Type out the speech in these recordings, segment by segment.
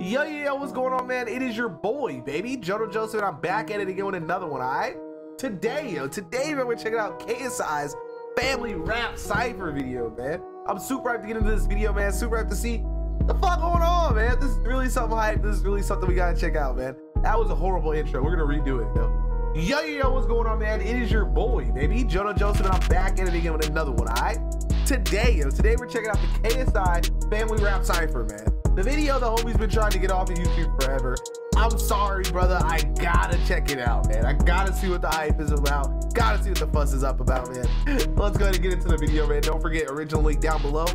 Yo, yo, yo, what's going on, man? It is your boy, baby, JoeNoJoseph, and I'm back at it again with another one, alright? Today, yo, today, man, we're checking out KSI's Family Rap Cypher video, man. I'm super hyped to get into this video, man. Super hyped to see what the fuck going on, man. This is really something hype. This is really something we gotta check out, man. That was a horrible intro. We're gonna redo it, yo. Yo, yo, yo, what's going on, man? It is your boy, baby, JoeNoJoseph, and I'm back at it again with another one, alright? Today, yo, today we're checking out the KSI Family Rap Cypher, man. The video the homie's been trying to get off of YouTube forever. I'm sorry, brother. I gotta check it out, man. I gotta see what the hype is about. Gotta see what the fuss is up about, man. Let's go ahead and get into the video, man. Don't forget, original link down below.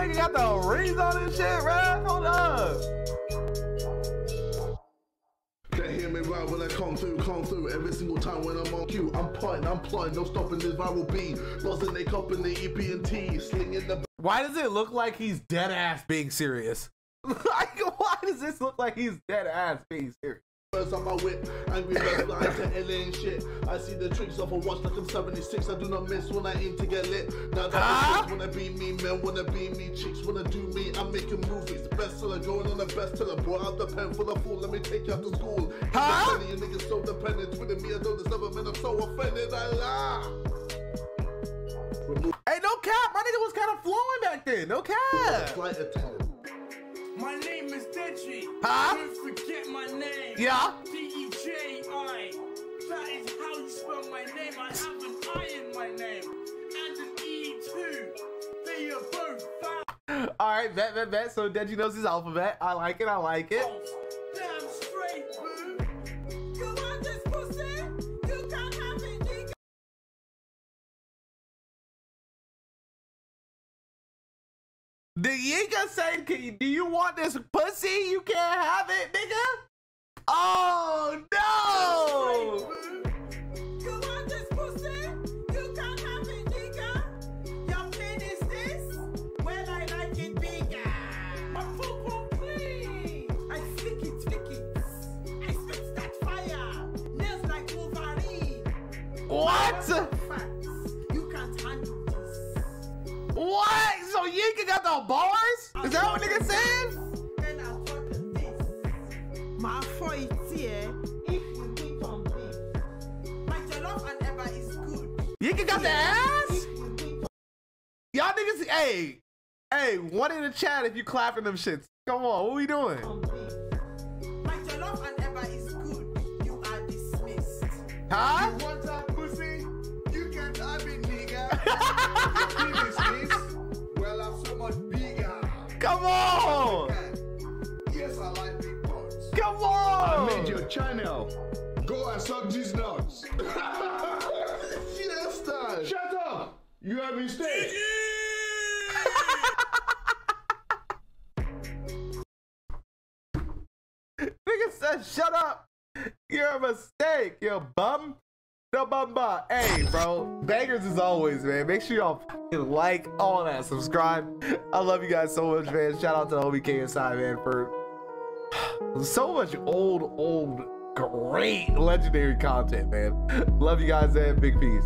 That nigga got the rings on this shit, bro. Hold up. Can't hear me right when I come through, come through every single time when I'm on cue. I'm plotting, I'm plotting, no stopping this viral beat. Lost in they cup in the EP and T, slinging the Why does it look like he's dead ass being serious? like, why does this look like he's dead ass being serious? Birds on my whip. Angry birds flying to LA and shit. I see the tricks of a watch like I'm 76. I do not miss when I aim to get lit. Now that Huh? the wanna be me, men wanna be me, chicks wanna do me. I'm making movies, bestseller, going on the bestseller. Brought out the pen for the fool, let me take you out to school. Huh? Huh? You niggas so dependent, with me, I don't deserve it, man. I'm so offended, I lie. Hey, no cap. My nigga was kind of flowing back then. No cap. My name is Deji. Huh? Yeah. D-E-J-I. That is how you spell my name. I have an I in my name. And an E too. They are both vowels. All right, bet, bet, bet. So Deji knows his alphabet. I like it. I like it. Damn straight, boo. You want this pussy? You can't have it, nigga. The Yiga said, "Can you- "Do you want this pussy? You can't have it, nigga." Oh no! You want this pussy? You can't have it, nigga. Your kid is this? Well, I like it bigger. My poo clean. I flick it, flick it. I spit that fire. Nails like Wolverine. What? You can't handle this. What? So Yiga got the bars? Is that what nigga said? Good. Yiga got the ass? You think Y'all niggas, hey, hey, one in the chat if you clapping them shits. Come on, what we doing? on. My jollof and eba is good. You are dismissed. Huh? Want that pussy? You can't have it, nigga. Penis is, well, I'm so much bigger. Come on! Yes, I like big butts. Come I made your channel. Go and suck these nuts. yes, Shut up! You have a mistake. Nigga said, shut up. You're a mistake, you bum. No bumba. Hey, bro. Bangers as always, man. Make sure y'all like all that. Subscribe. I love you guys so much, man. Shout out to the homie KSI, man, for so much old, old, great legendary content, man. Love you guys, man. Big peace.